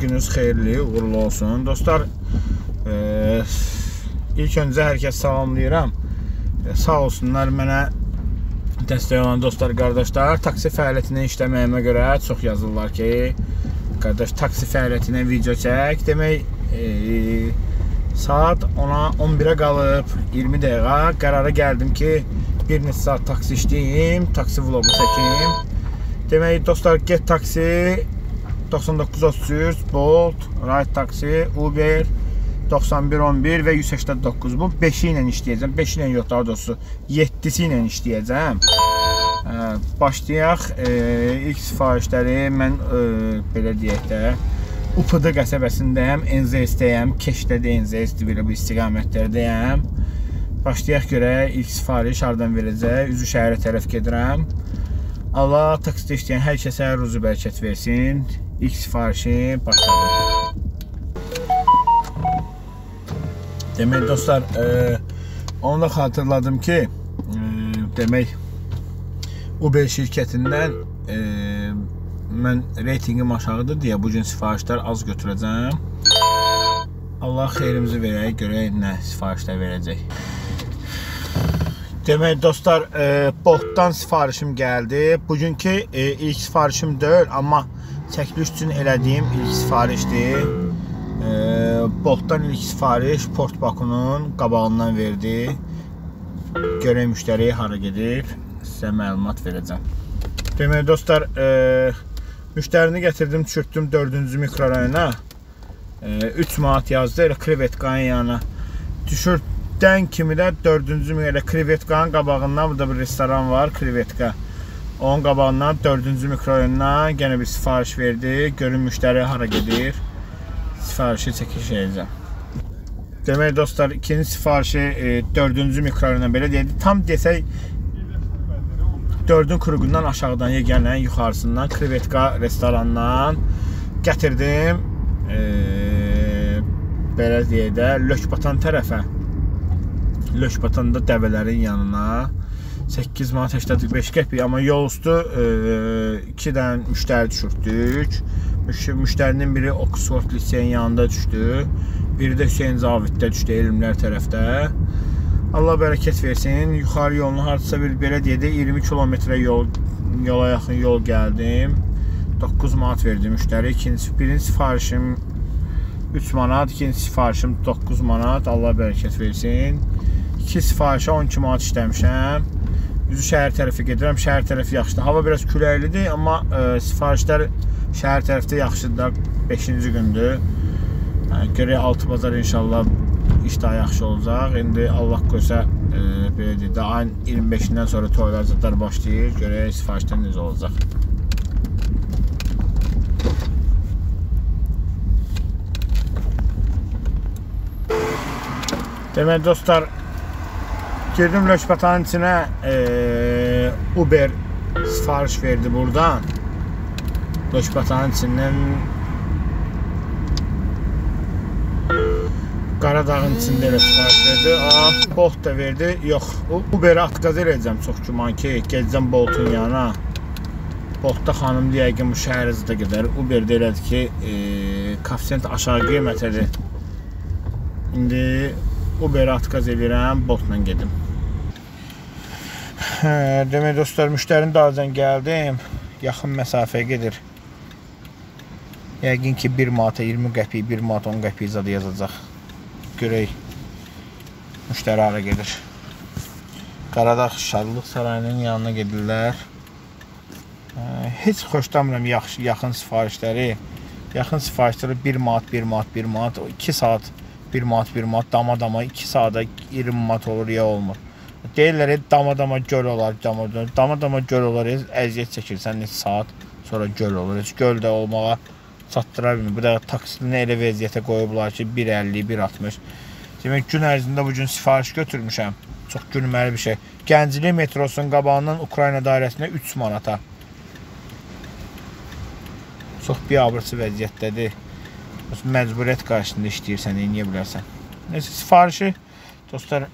gününüz xeyirli, uğurlu olsun. Dostlar, e, ilk öncə hər kəs salamlayıram. E, sağ olsunlar mənə dəstək olan dostlar, qardaşlar. Taksi fəaliyyətində işləməyimə görə çox yazırlar ki, qardaş taksi fəaliyyətinə video çək. Demək, e, saat 10-a 11-ə qalıb 20 dəqiqə qərara gəldim ki, bir neçə saat taksi işləyim, taksi vlogu çəkim. Demək, dostlar, Get Taksi 9933, Bolt, Ride Taksi, Uber 9111 və 189. Bu 5-i ilə işləyəcəm. 5-i ilə yox, daha doğrusu 7-si ilə işləyəcəm. Ə, başlayaq. E, ilk sifarişləri mən e, belə deyək də UPD qəsəbəsindəyəm, NZS-dəyəm, Keşdə NZS belə bu istiqamətlərdəyəm. Başlayaq görək ilk sifariş hardan verəcək. Üzü şəhərə tərəf gedirəm. Allah taksidə işləyən hər kəsə ruzu bərəkət versin. İlk sifarişim başladı. Demək dostlar, e, onu da xatırladım ki, e, demək Uber şirkətindən e, mən reytinqim aşağıdır deyə bu gün sifarişlər az götürəcəm. Allah xeyrimizi verək, görək nə sifarişlər verəcək. Demək dostlar, e, Boltdan sifarişim gəldi. Bugünkü e, ilk sifarişim deyil, amma çəkiliş üçün elədiyim ilk sifarişdir. E, Boltdan ilk sifariş Port Bakunun qabağından verdi. Görək müştəri hara gedir, sizə məlumat verəcəm. Demək dostlar, e, müştərini gətirdim, düşürtdüm 4-cü mikrorayona. E, 3 manat yazdı, elə krevetkanın yanına. Düşürt dən kimi də 4-cü elə krevetkanın qabağından burada bir restoran var, krevetka. Onun qabağından 4-cü mikrorayondan yenə bir sifariş verdi. Görün müştəri hara gedir. Sifarişi çəkiş edəcəm. Demək dostlar, ikinci sifarişi e, 4-cü mikrorayondan belə deyildi. Tam desək 4-ün kruqundan aşağıdan yeganənin yuxarısından krevetka restorandan gətirdim. E, belə deyək də, Lökbatan tərəfə. Lökbatanda dəvələrin yanına 8 manat 85 qəpik, amma yol üstü 2 dənə müştəri düşürtdük. Müştərinin biri Oxford liseyin yanında düşdü. Biri də Hüseyn Caviddə düşdü elmlər tərəfdə. Allah bərəkət versin. Yuxarı yolunu hardasa bir belə deyək də 20 kilometrə yol yola yaxın yol gəldim. 9 manat verdi müştəri. İkinci birinci sifarişim 3 manat, ikinci sifarişim 9 manat. Allah bərəkət versin. 2 sifarişə 12 manat işləmişəm. Üzü şəhər tərəfə gedirəm. Şəhər tərəfi yaxşıdır. Hava biraz küləklidir, amma ə, e, sifarişlər şəhər tərəfdə yaxşıdır. 5-ci gündür. Yəni, görək 6 bazar inşallah iş daha yaxşı olacaq. İndi Allah qoysa ə, e, belə deyək də ayın 25-dən sonra toylar zətlər başlayır. Görək sifarişlər necə olacaq. Demək dostlar, Girdim Lökbatanın içinə e, Uber sifariş verdi buradan. Lökbatanın içindən Qaradağın içində elə sifariş verdi. Aa, Bolt da verdi. Yox, Uber-ə atqaz eləyəcəm çox güman ki, gedəcəm Boltun yanına. Boltda xanım yəqin bu şəhər hızda gedər. Uber də elədi ki, e, koefisiyent aşağı qiymətədir. İndi Uber-ə atqaz edirəm, Boltla gedim. Hə, demək dostlar, müştərinin dalınca gəldim. Yaxın məsafəyə gedir. Yəqin ki 1 manata 20 qəpik, 1 manat 10 qəpik zad yazacaq. Görək. Müştəri hara gedir. Qaradağ Şadlıq Sarayının yanına gedirlər. Heç xoşlamıram yaxşı yaxın sifarişləri. Yaxın sifarişləri 1 manat, 1 manat, 1 manat, 2 saat 1 manat, 1 manat, dama-dama 2 saata 20 manat olur ya olmur. Deyirlər, dama-dama göl olar, dama-dama, dama-dama göl olar, əziyyət çəkirsən neçə saat sonra göl olur. Heç göl də olmağa çatdıra bilmir. Bu da taksini elə vəziyyətə qoyublar ki, 1.50, 1.60. Demək, gün ərzində bu gün sifariş götürmüşəm. Çox gülməli bir şey. Gənclik metrosunun qabağından Ukrayna dairəsinə 3 manata. Çox biabırçı vəziyyətdədir. Məcburiyyət qarşısında işləyirsən, eləyə bilərsən. Nəsə, sifarişi dostlar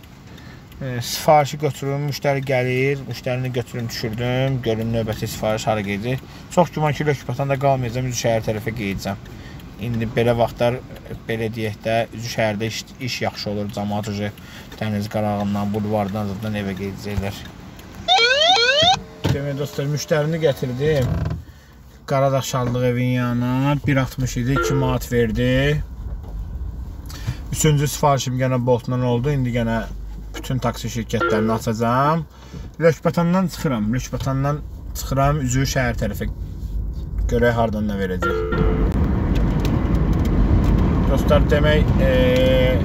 e, sifarişi götürürüm, müştəri gəlir, müştərini götürüm, düşürdüm, görüm növbəti sifariş hara gedir. Çox güman ki, Lökbətanda qalmayacağam, üzü şəhər tərəfə gedəcəm. indi belə vaxtlar belə deyək də üzü şəhərdə iş, iş yaxşı olur. Cəmaət ucu dəniz qırağından, bulvardan zaten evə gedəcəklər. Demək dostlar, müştərini gətirdim. Qaradağ Şallıq evin yanına 1.60 idi, 2 manat verdi. Üçüncü sifarişim yenə Boltdan oldu. İndi yenə bütün taksi şirkətlərini açacağam. Lökbatandan çıxıram. Lökbatandan çıxıram üzü şəhər tərəfə. Görək hardan nə verəcək. Dostlar, demək, e,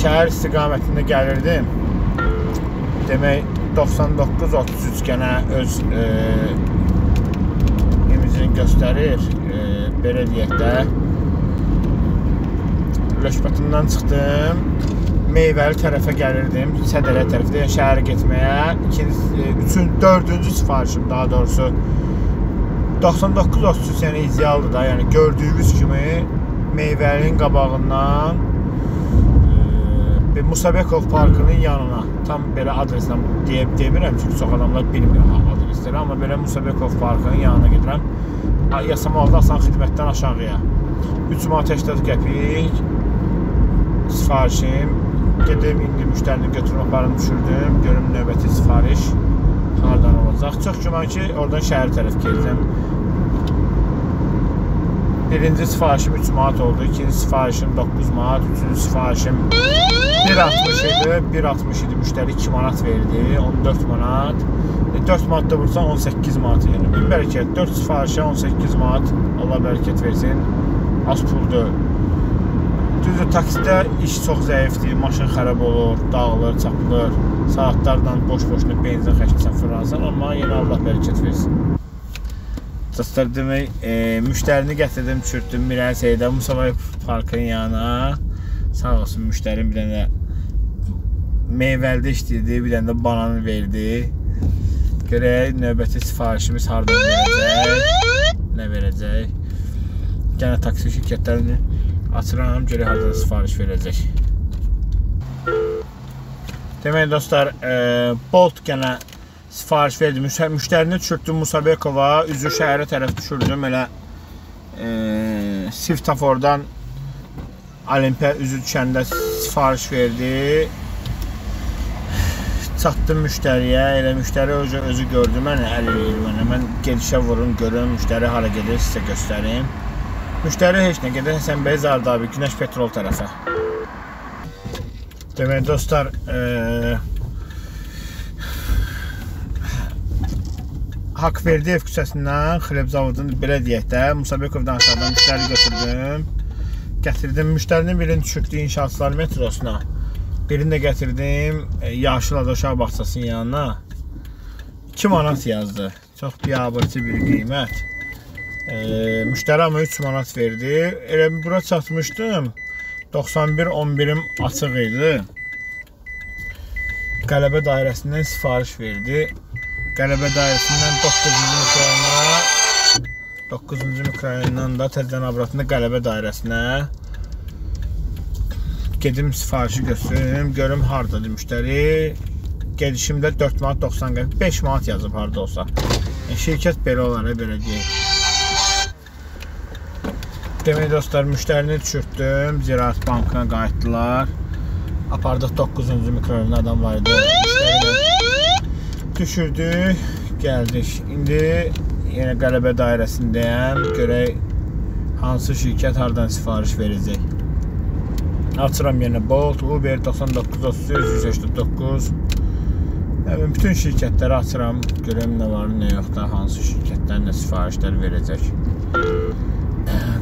şəhər istiqamətində gəlirdim. Demək, 99-33 gənə öz e, göstərir. E, belə deyək də. Lökbatandan çıxdım meyvəli tərəfə gəlirdim, Sədərə tərəfdə, yəni şəhərə getməyə. İkinci, üçün, dördüncü sifarişim daha doğrusu 99-33 yəni idealdır da, yəni gördüyünüz kimi meyvəlinin qabağından e, Musabekov parkının yanına tam belə adreslə deyə demirəm çünki çox adamlar bilmir ha adresləri, amma belə Musabekov parkının yanına gedirəm. Yasamalda Asan xidmətdən aşağıya 3 manat 80 qəpik sifarişim gedim indi müştərini götürüb aparım düşürdüm. Görüm növbəti sifariş hardan olacaq. Çox güman ki, oradan şəhər tərəf gedəcəm. Birinci sifarişim 3 manat oldu. İkinci sifarişim 9 manat. Üçüncü sifarişim 1.60 idi. 1.60 idi. Müştəri 2 manat verdi. 14 manat. 4 e, manat da vursan 18 manat yəni. Bir bərəkət. 4 sifarişə 18 manat. Allah bərəkət versin. Az puldur. Düzdür, taksidə iş çox zəifdir, maşın xərab olur, dağılır, çapılır, saatlarla boş-boşuna benzin xərcləsən fırlansan, amma yenə Allah bərəkət versin. Dostlar, demək, e, müştərini gətirdim, çürtdüm Mirəli Seydə Musavay parkının yanına. Sağ olsun müştərim bir dənə meyvəlidə işləyirdi, bir dənə də banan verdi. Görək növbəti sifarişimiz hardan verəcək, nə verəcək. Gənə taksi şirkətlərini Açıram, görək harada sifariş verəcək. Demək dostlar, e, Bolt yenə sifariş verdi. Müştərini düşürdüm Musabekova, üzü şəhərə tərəf düşürdüm. Elə e, Sivtafordan Olimpiya üzü düşəndə sifariş verdi. Çatdım müştəriyə, elə müştəri özü, özü gördü məni, əl eləyir mənə. Mən gedişə vurum, görüm müştəri hara gedir, sizə göstərim. Müştəri heç nə gedir Həsən bəy Zardabi, Günəş Petrol tərəfə. Demək dostlar, e, Haqverdiyev küçəsindən Xleb zavodunun belə deyək də Musabekovdan aşağıdan müştəri götürdüm. Gətirdim müştərinin birini düşürdü inşaatçılar metrosuna. Birini də gətirdim e, Yaşıl Ada uşaq bağçasının yanına. 2 manat yazdı. Çox biabırçı bir qiymət e, müştəri amma 3 manat verdi. Elə bura çatmışdım. 91 11-im açıq idi. Qələbə dairəsindən sifariş verdi. Qələbə dairəsindən 9-cu mikrorayona 9-cu mikrorayondan da təzədən abratında Qələbə dairəsinə gedim sifarişi götürüm, görüm hardadır müştəri. Gedişimdə 4 manat 90 qəpik, 5 manat yazıb harda olsa. Yəni şirkət belə olar, belə deyək. Demək dostlar, müştərini düşürtdüm. Ziraat bankına qayıtdılar. Apardıq 9-cu mikrorayonda adam var idi. Düşürdük, gəldik. İndi yenə qələbə dairəsindəyəm. Görək hansı şirkət hardan sifariş verəcək. Açıram yenə Bolt, Uber 9933 189. Yəni bütün şirkətləri açıram, görəm nə var, nə yoxdur, hansı şirkətlər nə sifarişlər verəcək.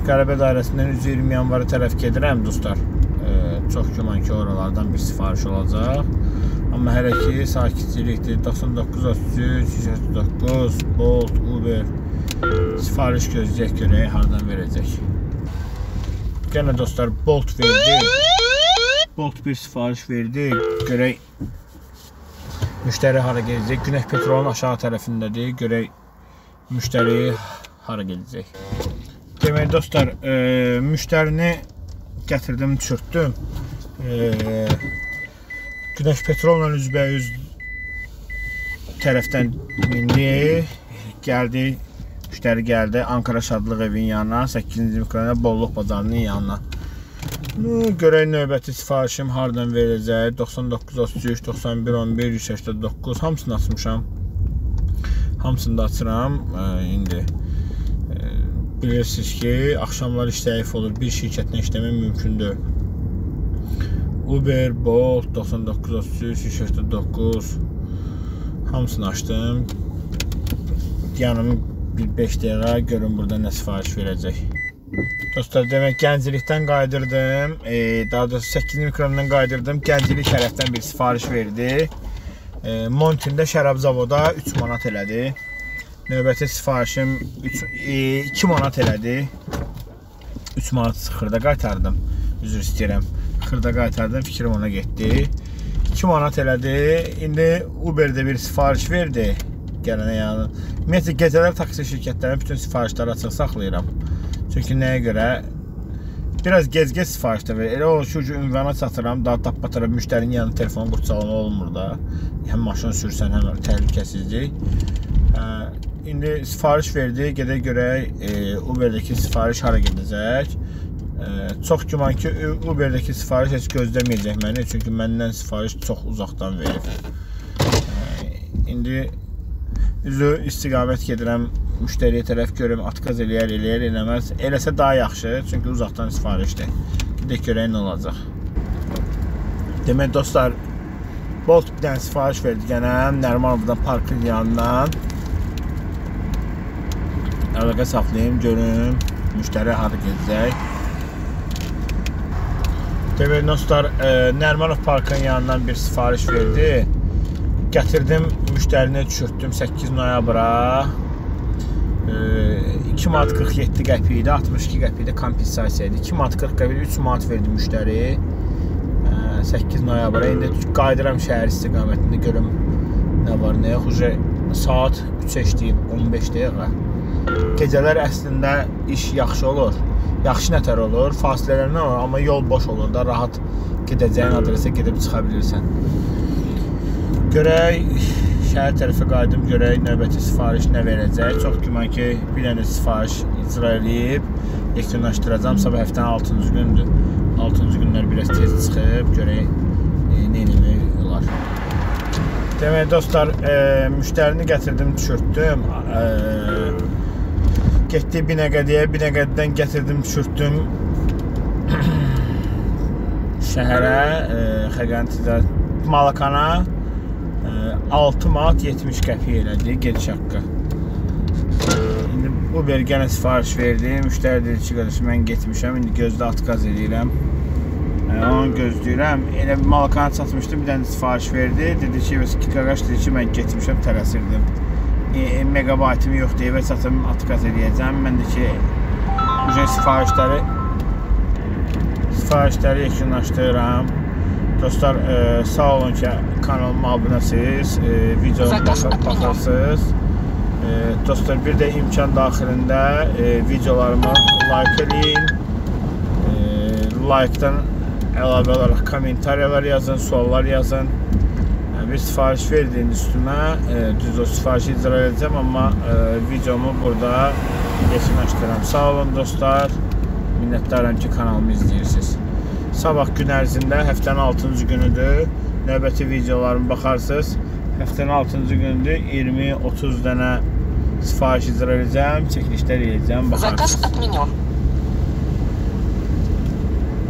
Qələbə dairəsindən 120 yanvara tərəf gedirəm dostlar. E, çox güman ki, oralardan bir sifariş olacaq. Amma hələ ki, sakitçilikdir. 99 33 139 Bolt, Uber sifariş gözləyək görək hardan verəcək. Yenə dostlar Bolt verdi. Bolt bir sifariş verdi. Görək müştəri hara gedəcək. Günəş petrolun aşağı tərəfindədir. Görək müştəri hara gedəcək. Demək dostlar, e, müştərini gətirdim, düşürtdüm. E, Günəş Petrolla üzbəyüz tərəfdən indi gəldi Müştəri gəldi Ankara Şadlıq evinin yanına, 8-ci mikrorayonda Bolluq bazarının yanına. Görək növbəti sifarişim hardan verəcək? 99 33 91 11 189 hamısını açmışam. Hamısını da açıram. Ə, indi ə, bilirsiniz ki, axşamlar iş zəif olur. Bir şirkətlə işləmək mümkündür. Uber, Bolt 99 33 189 hamısını açdım. Yanımı bir 5 dəqiqə görün burada nə sifariş verəcək. Dostlar, demək gənclikdən qaydırdım. E, daha doğrusu 8 mikrondan qaydırdım. Gənclik tərəfdən bir sifariş verdi. E, Montində şərab zavoda 3 manat elədi. Növbəti sifarişim 3 e, 2 manat elədi. 3 manat xırda qaytardım. Üzr istəyirəm. Xırda qaytardım, fikrim ona getdi. 2 manat elədi. İndi Uber-də bir sifariş verdi. Gələnə yəni. Ümumiyyətlə gecələr taksi şirkətlərinin bütün sifarişləri açıq saxlayıram. Çünki nəyə görə? Biraz gec-gec sifariş də verir. Elə olur ki, ünvana çatıram, daha tapbatara müştərinin yanında telefon qurtsalana olmur da. Həm maşın sürsən, həm təhlükəsizlik. Hə, indi sifariş verdi. Gedək görək e, Uber-dəki sifariş hara gedəcək. E, çox güman ki, Uber-dəki sifariş heç gözləməyəcək məni, çünki məndən sifariş çox uzaqdan verib. E, indi istiqamət gedirəm müştəriyə tərəf görüm atkaz eləyər, eləyər, eləməz. Eləsə daha yaxşı, çünki uzaqdan sifarişdir. Gedək görək nə olacaq. Demək dostlar, Bolt bir dənə sifariş verdi gənəm Nərmanovdan parkın yanından. Əlaqə saxlayım, görüm müştəri hara gedəcək. Demək dostlar, e, Nərmanov parkın yanından bir sifariş verdi. Gətirdim, müştərini düşürtdüm 8 noyabra. 2 manat 47 qəpik idi, 62 qəpik də kompensasiya idi. 2 manat 40 qəpik, 3 manat verdi müştəri. 8 noyabra. İndi qayıdıram şəhər istiqamətində görüm nə var, nə yox. Uje saat 3-ə işləyib 15 dəqiqə. Gecələr əslində iş yaxşı olur. Yaxşı nətər olur, fasilələr nə olur, amma yol boş olur da, rahat gedəcəyin adresə gedib çıxa bilirsən. Görək şəhər tərəfə qayıdım görək növbəti sifariş nə verəcək. Çox güman ki, bir dənə sifariş icra eləyib yekunlaşdıracağam. Sabah həftənin 6-cı gündür. 6-cı günlər biraz tez çıxıb görək e, nə eləmək olar. Demək dostlar, e, müştərini gətirdim, düşürtdüm. E, getdi Binəqədiyə, Binəqədidən gətirdim, düşürtdüm. şəhərə, e, Xəqəntidə Malakana 6 manat 70 qəpik elədi gediş haqqı. İndi Uber yenə sifariş verdi. Müştəri dedi ki, qardaş mən getmişəm, indi gözlə atqaz. Yəni, onu gözləyirəm. Elə bir malakana çatmışdı, bir dənə sifariş verdi. Dedi ki, bəs qardaş dedi ki, mən getmişəm, tələsirdim. E, megabaytım yoxdur, evə çatım atqaz edəcəm. Mən də ki, bu sifarişləri sifarişləri yekunlaşdırıram. Dostlar, e, sağ olun ki, kanalıma abunəsiz, e, videomu baxırsınız. E, dostlar, bir də imkan daxilində e, videolarımı like edin. E, like-dan əlavə olaraq kommentariyalar yazın, suallar yazın. E, bir sifariş verdiyiniz üstümə, e, düz o sifarişi icra edəcəm, amma e, videomu burada yekunlaşdırıram. Sağ olun dostlar, minnətdaram ki, kanalımı izləyirsiniz. Sabah gün ərzində həftənin 6-cı günüdür. Növbəti videolarıma baxarsınız. Həftənin 6-cı günüdür. 20-30 dənə sifariş icra edəcəm, çəkilişlər edəcəm, baxarsınız.